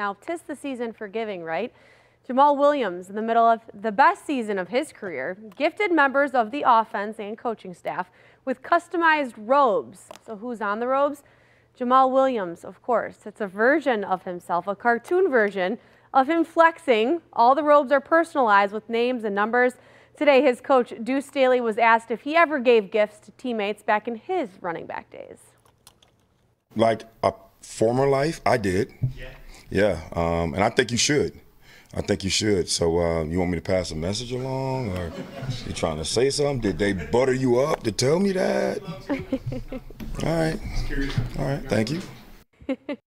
Now, tis the season for giving, right? Jamaal Williams, in the middle of the best season of his career, gifted members of the offense and coaching staff with customized robes. So, who's on the robes? Jamaal Williams, of course. It's a version of himself, a cartoon version of him flexing. All the robes are personalized with names and numbers. Today, his coach, Duce Staley, was asked if he ever gave gifts to teammates back in his running back days. Like a former life, I did. Yeah. Yeah, um, and I think you should. I think you should. So, uh, you want me to pass a message along, or you trying to say something? Did they butter you up to tell me that? All right. All right. Thank you.